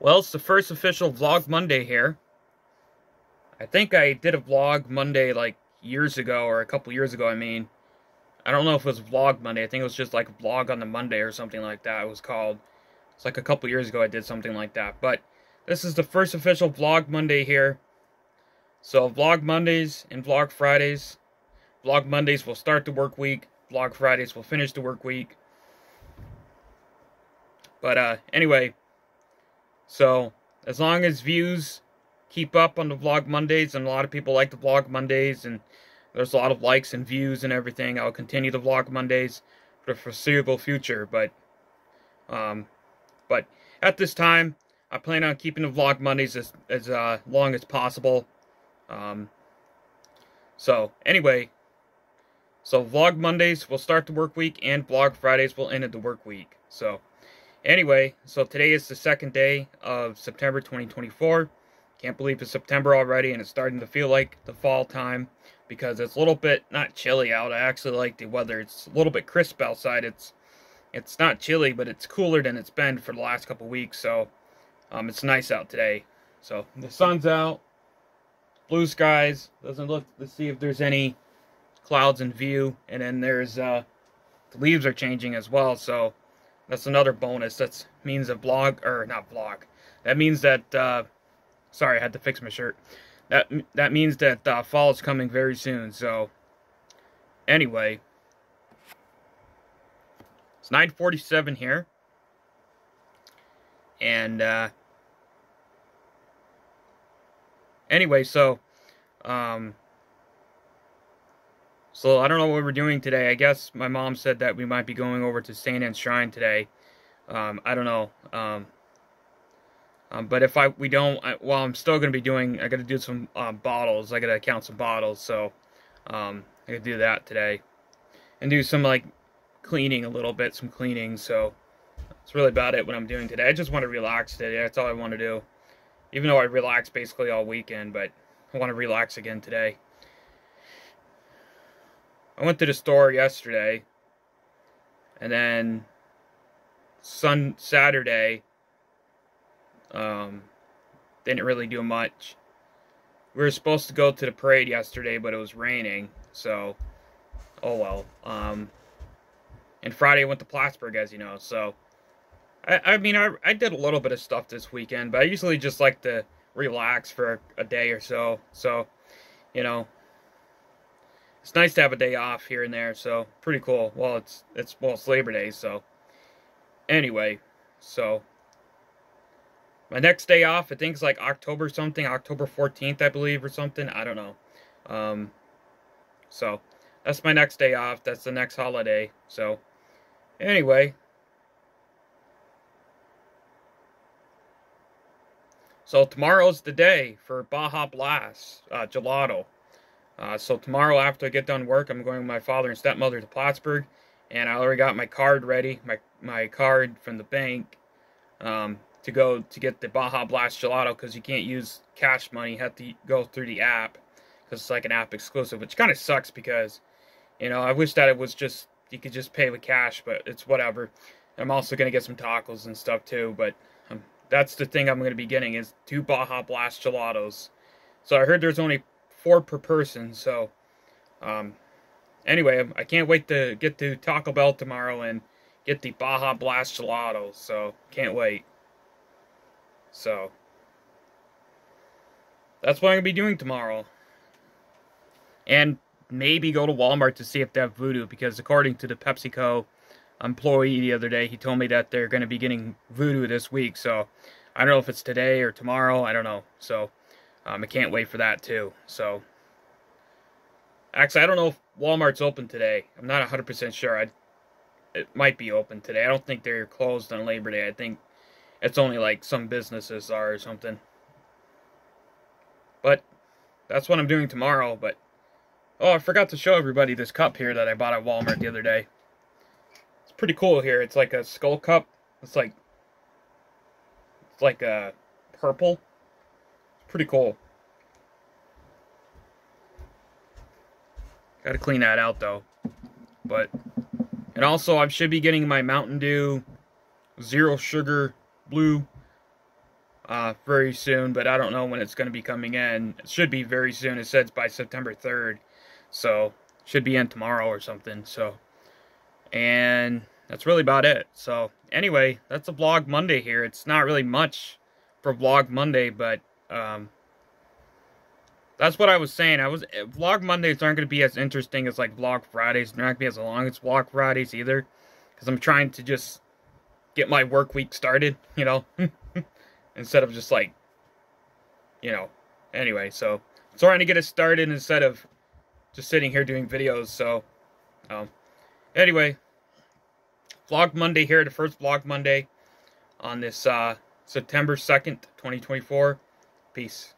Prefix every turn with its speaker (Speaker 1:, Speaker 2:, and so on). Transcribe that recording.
Speaker 1: Well, it's the first official Vlog Monday here. I think I did a Vlog Monday like years ago, or a couple years ago, I mean. I don't know if it was Vlog Monday. I think it was just like Vlog on the Monday or something like that it was called. It's like a couple years ago I did something like that. But this is the first official Vlog Monday here. So Vlog Mondays and Vlog Fridays. Vlog Mondays will start the work week. Vlog Fridays will finish the work week. But uh, anyway, so as long as views keep up on the Vlog Mondays, and a lot of people like the Vlog Mondays, and there's a lot of likes and views and everything, I'll continue the Vlog Mondays for the foreseeable future. But, um, but at this time, I plan on keeping the Vlog Mondays as as uh, long as possible. Um, so anyway, so Vlog Mondays will start the work week, and Vlog Fridays will end the work week. So. Anyway, so today is the second day of September 2024. Can't believe it's September already and it's starting to feel like the fall time because it's a little bit not chilly out. I actually like the weather. It's a little bit crisp outside. It's it's not chilly, but it's cooler than it's been for the last couple weeks. So um, it's nice out today. So the sun's out, blue skies. Doesn't look. Let's see if there's any clouds in view. And then there's uh, the leaves are changing as well. So that's another bonus. That means a blog, or not blog. That means that, uh, sorry, I had to fix my shirt. That, that means that uh, fall is coming very soon. So, anyway, it's 947 here. And, uh, anyway, so, um, so I don't know what we're doing today. I guess my mom said that we might be going over to St. Anne's Shrine today. Um, I don't know. Um, um, but if I we don't, I, well, I'm still going to be doing, I got to do some uh, bottles. I got to count some bottles. So um, I to do that today. And do some like cleaning a little bit, some cleaning. So that's really about it what I'm doing today. I just want to relax today. That's all I want to do. Even though I relaxed basically all weekend, but I want to relax again today. I went to the store yesterday, and then Sun Saturday, um, didn't really do much. We were supposed to go to the parade yesterday, but it was raining, so oh well. Um, and Friday I went to Plattsburgh, as you know. So I, I mean, I I did a little bit of stuff this weekend, but I usually just like to relax for a, a day or so. So you know, it's nice to have a day off here and there, so pretty cool. Well, it's it's well, it's Labor Day, so anyway, so my next day off, I think it's like October something, October 14th, I believe, or something. I don't know. Um, so that's my next day off. That's the next holiday. So anyway. So tomorrow's the day for Baja Blast uh, Gelato. Uh, so tomorrow after I get done work, I'm going with my father and stepmother to Plattsburgh, and I already got my card ready, my my card from the bank, um, to go to get the Baja Blast Gelato because you can't use cash money. You have to go through the app because it's like an app exclusive, which kind of sucks because, you know, I wish that it was just you could just pay with cash, but it's whatever. I'm also gonna get some tacos and stuff too, but um, that's the thing I'm gonna be getting is two Baja Blast Gelatos. So I heard there's only four per person. So, um, anyway, I can't wait to get to Taco Bell tomorrow and get the Baja Blast Gelato. So, can't wait. So, that's what I'm going to be doing tomorrow. And maybe go to Walmart to see if they have VooDew, because according to the PepsiCo employee the other day, he told me that they're going to be getting VooDew this week. So, I don't know if it's today or tomorrow. I don't know. So, um, I can't wait for that too. So, actually, I don't know if Walmart's open today. I'm not 100% sure. I, it might be open today. I don't think they're closed on Labor Day. I think it's only like some businesses are or something. But that's what I'm doing tomorrow. But oh, I forgot to show everybody this cup here that I bought at Walmart the other day. It's pretty cool here. It's like a skull cup. It's like it's like a purple Pretty cool. Got to clean that out though. But and also I should be getting my Mountain Dew zero sugar blue uh, very soon, but I don't know when it's going to be coming in. It should be very soon. It says by September 3rd. So, should be in tomorrow or something. So, and that's really about it. So, anyway, that's a Vlog Monday here. It's not really much for Vlog Monday, but um, that's what I was saying. I was Vlog Mondays aren't going to be as interesting as like Vlog Fridays. They're not going to be as long as Vlog Fridays either, because I'm trying to just get my work week started, you know, instead of just like, you know, anyway. So trying to get it started instead of just sitting here doing videos. So, um, anyway, Vlog Monday here, the first Vlog Monday on this uh, September 2nd, 2024. Peace.